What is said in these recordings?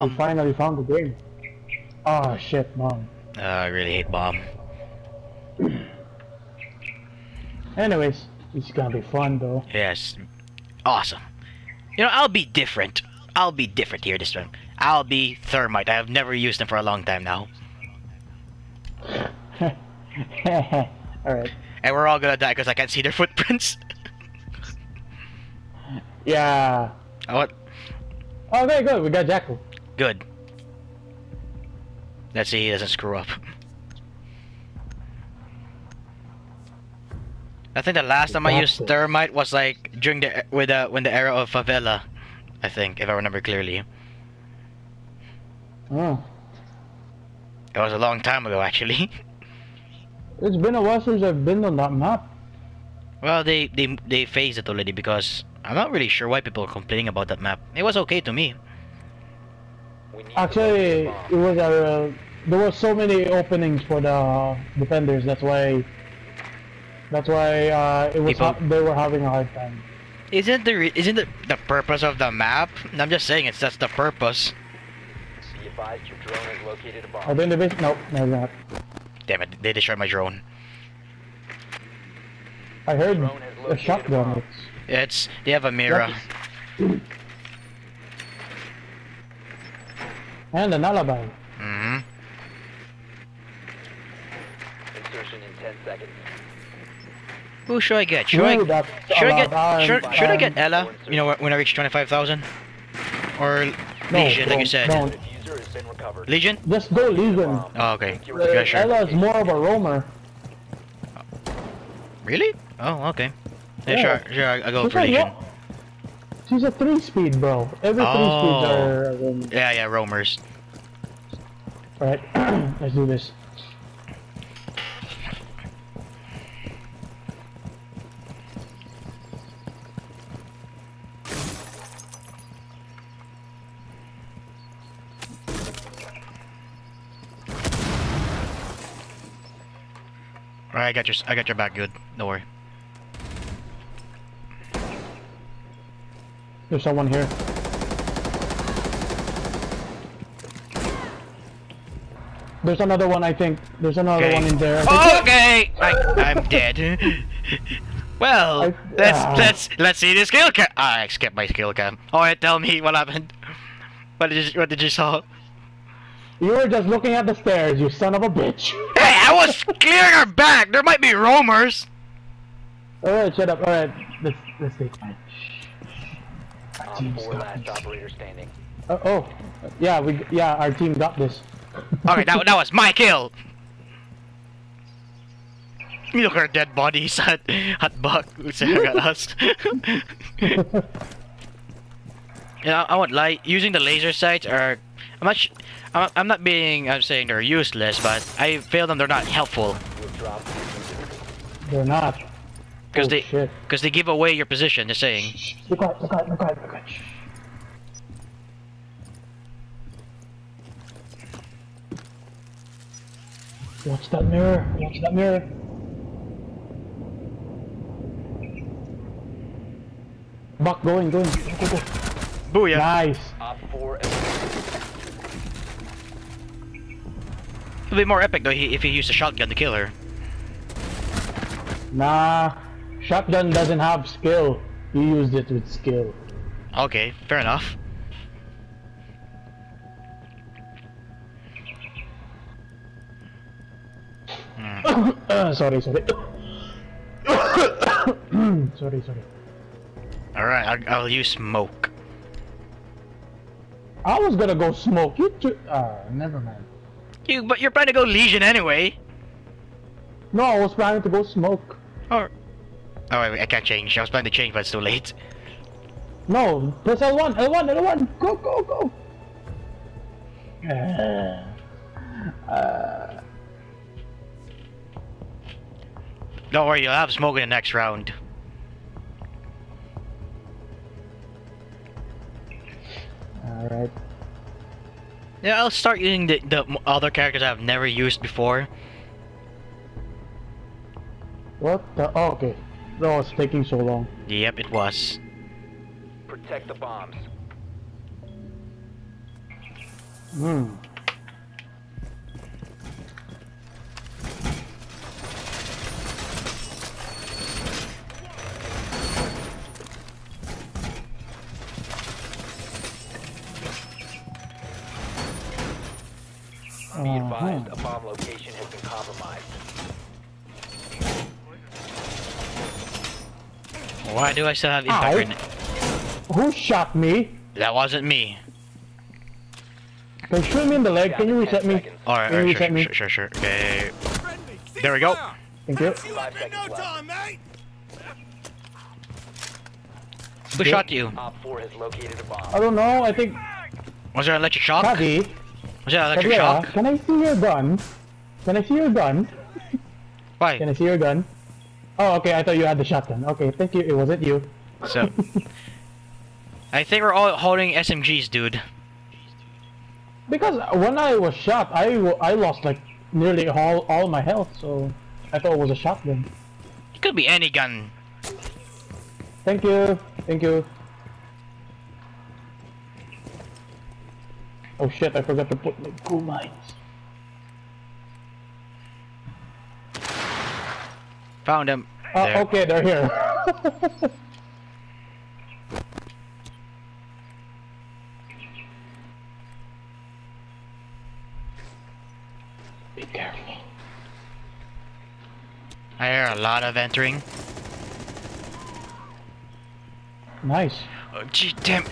We finally found the game. Oh shit, mom. Uh, I really hate bomb. Anyways, it's gonna be fun though. Yes, awesome. You know, I'll be different. I'll be different here this time. I'll be thermite. I have never used them for a long time now, Alright. and we're all gonna die because I can't see their footprints. Yeah. Oh, what? Okay, good. We got Jackal. Good. Let's see he doesn't screw up. I think the last time I used thermite was like during the with the when the era of favela. I think, if I remember clearly. Hmm. Oh. It was a long time ago, actually. It's been a while since I've been on that map. well, they they they phased it already because I'm not really sure why people are complaining about that map. It was okay to me. Actually, it was a. there were so many openings for the defenders. That's why. That's why uh, it was. People- ha- they were having a hard time. Isn't the re- isn't the, the purpose of the map? I'm just saying it's that's the purpose. Be advised your drone has located a Are they in the base? Nope, no, not. Damn it! They destroyed my drone. I heard Drone a located a shotgun. It's, It's they have a mirror. And an alibi. hmm Insertion in 10 seconds. Who should I get? Should Ooh, I should I get should, should I get Ela? You know when I reach twenty five thousand, or No, Lesion, like you said. don't. Defuser has been recovered. Lesion? Just go Lesion. Oh, okay. Uh, Yeah, sure. Ela is more of a roamer. Really? Oh, okay. Yeah, Yeah. sure, sure. I, I go She's for Lesion. ro- She's a three speed, bro. Every three Oh. speeds are. Yeah, yeah, roamers. Alright, let's do this. All right, I got your I got your back. Good. Don't worry. There's someone here. There's another one, I think. There's another Okay. one in there. Okay, I, I'm dead. well, I- let's ah. let's let's see the skill cam. Ah, I skipped my skill cam. All right, tell me what happened. What did you what did you saw? You were just looking at the stairs, you son of a bitch. Hey, I was clearing our back. There might be roamers. Alright, shut up. Alright, let's let's take time. Our Op 4 last this. operator standing. Uh, oh, yeah, we yeah, our team got this. All right, that that was my kill. You look at our dead bodies at at Buck. Who's at us? You know, I won't lie. Using the laser sights are, I'm not, I'm, I'm not being, I'm saying they're useless, but I feel them they're not helpful You have dropped the defuser. They're not. Because oh, they, because they give away your position. Just saying. Be quiet, be quiet, be quiet, be quiet. Shh. Watch that mirror. Watch that mirror. Buck, going, going. Go, go, go. Booyah! Nice. Op 4 It'll be more epic though if he used a shotgun to kill her. Nah. Shotgun doesn't have skill. You used it with skill. Okay, fair enough. Hmm. Uh, sorry, sorry. sorry, sorry. All right, I'll, I'll use smoke. I was gonna go smoke. You too. Ah, never mind. You, but you're planning to go Lesion anyway. No, I was planning to go smoke. Or, oh wait, wait, I can't change. I was planning to change, but it's too late. No, press L1, L1, L1. Go, go, go. Uh, uh, Don't worry, you'll have smoke in the next round. all right. Yeah, I'll start using the, the other characters I've never used before. What the? Oh, okay. No, it's taking so long. Yep, it was. Protect the bombs. Hmm. Be advised, Uh-huh. a bomb location has been compromised. Why do I still have impact Ow. grenade? Who shot me? That wasn't me. Can you shoot me in the leg? Down Can you reset me? Alright, alright, reset sure, me? sure, sure, sure. Okay. There we go. Thank you. Five seconds left. Who Okay. shot you? Op 4 has located a bomb. I don't know. I think Was there an electric shock? Kagi. Was there an electric Kagura, shock? can I see your gun? Can I see your gun? Why? Can I see your gun? Oh, okay. I thought you had the shotgun. Okay, thank you. It wasn't you. So, I think we're all holding SMGs, dude. Because when I was shot, I, I lost like nearly all all my health, so I thought it was a shotgun. It could be any gun. Thank you. Thank you. Oh shit, I forgot to put my cool mines. Found him. Oh, There. okay, they're here. Be careful. I hear a lot of entering. Nice. Oh, gee, damn.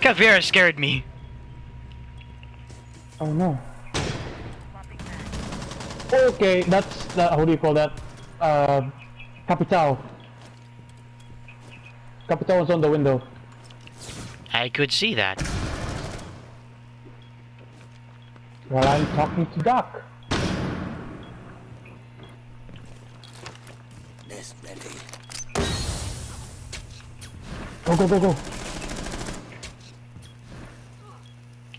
Caveira scared me. Oh no. Okay, that's that. How do you call that? Uh, Capitão. Capitão is on the window. I could see that. While I'm talking to Doc. Nest ready. Go go go go.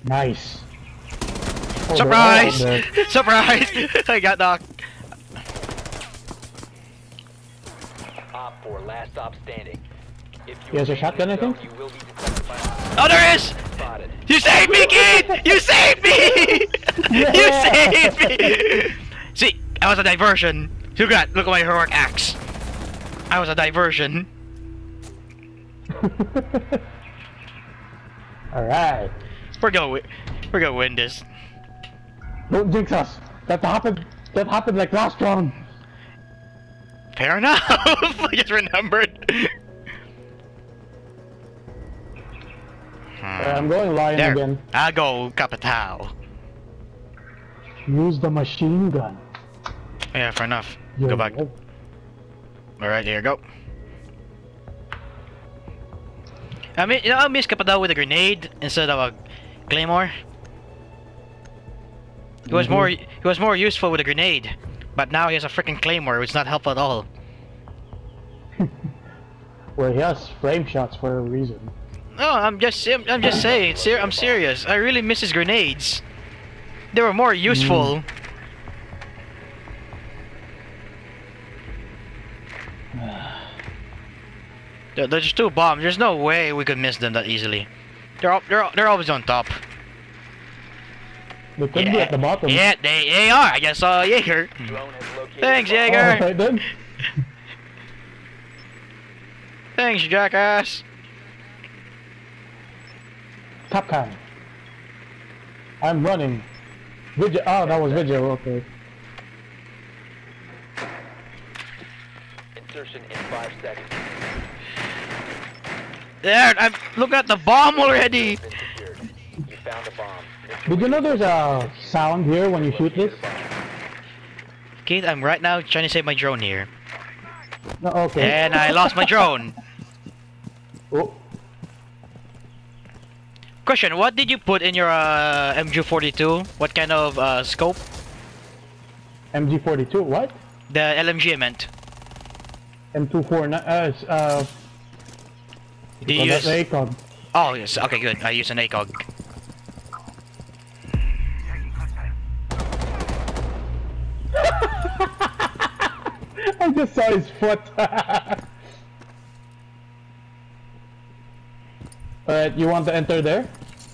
Nice. Oh, they're all out Surprise! Surprise! I got knocked. Op 4, last stop standing. If you He has a shotgun, I think? You will be detected by hostiles. Oh, there is! You saved me, kid! You saved me! You saved me! See, I was a diversion. Look at. Look at my heroic axe. I was a diversion. Alright. We're gonna, we're gonna win this. Don't jinx us. That happened. That happened like last round. Fair enough. I just remembered. Alright, I'm going lion There. again. I'll go Capitão. Use the machine gun. Yeah, fair enough. Yo. Go back. Alright, here you go. I mean, you know, I miss Capitão with a grenade instead of a claymore. It was Mhm. more, he was more useful with a grenade, but now he has a freaking claymore, which is not helpful at all. Well, he has frame shots for a reason. No, I'm just, I'm, I'm just saying, ser- I'm serious. I really miss his grenades. They were more useful. Mm. There- There's two bombs. There's no way we could miss them that easily. They're they're they're always on top. They could be at the bottom. Yeah, they they are. I just saw Jaeger. Drone has Thanks, a bomb. Jaeger. Alright then. Thanks, jackass. Kapkan. I'm running. Vigil. Oh, that was Vigil. Okay. Insertion in 5 seconds. There, I'm look at the bomb already. Been secured. You found a bomb. Did you know there's a sound here when you shoot this? Keith, I'm right now trying to save my drone here, No, okay. and I lost my drone. Oh, Question: What did you put in your uh, MG42? What kind of uh, scope? MG42. What? The LMG I meant. M249. Uh, uh, Do you use? ACOG. Oh yes. Okay, good. I use an ACOG. I just saw his foot. Alright, you want to enter there?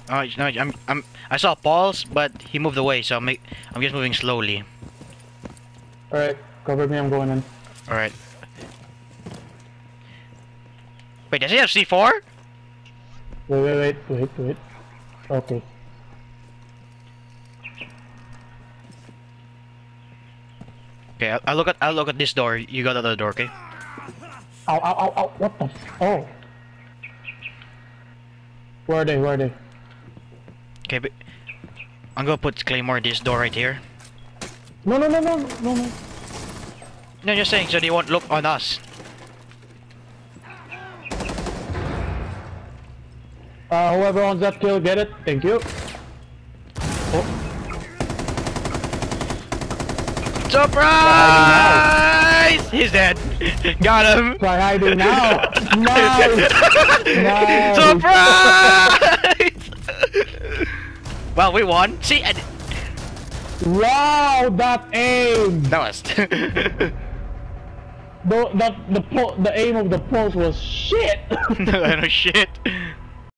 Oh, no, I'm, I'm, I saw Paul's, but he moved away, so I'm, make, I'm just moving slowly. Alright, cover me, I'm going in. Alright. Wait, does he have C4? Wait, wait, wait, wait, wait. Okay. Okay, I'll, I'll look at, I'll look at this door. You got the door, okay? Ow, ow, ow, ow, what the oh. Where are they, where are they? Okay, but I'm gonna put Claymore this door right here. No, no, no, no, no, no. No, just saying, so they won't look on us. Uh, whoever owns that kill, get it. Thank you. Surprise! He's dead. Got him. try hiding now. nice. Surprise! well, we won. See, I, Wow, that aim. that was. The, that, the, the aim of the pulse was shit. no, no shit.